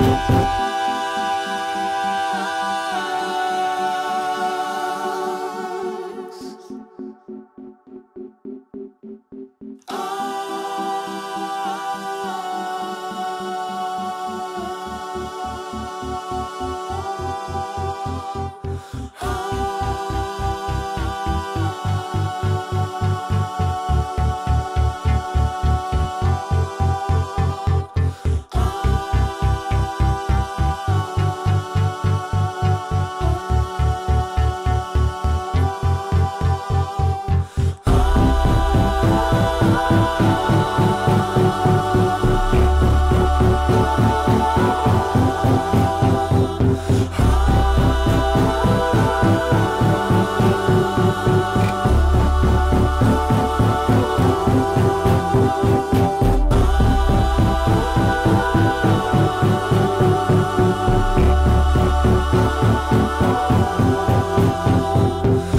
Música Oh.